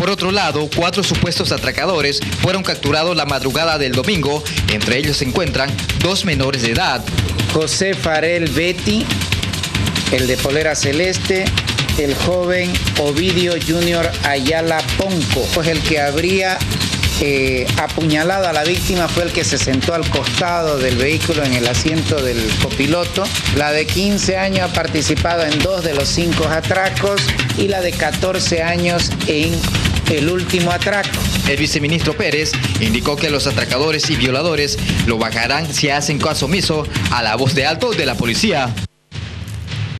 Por otro lado, cuatro supuestos atracadores fueron capturados la madrugada del domingo. Entre ellos se encuentran dos menores de edad. José Farel Betty, el de polera celeste, el joven Ovidio Junior Ayala Ponco, pues el que habría eh, apuñalado a la víctima fue el que se sentó al costado del vehículo en el asiento del copiloto. La de 15 años ha participado en dos de los cinco atracos y la de 14 años en el último atraco. El viceministro Pérez indicó que los atracadores y violadores lo bajarán si hacen caso omiso a la voz de alto de la policía.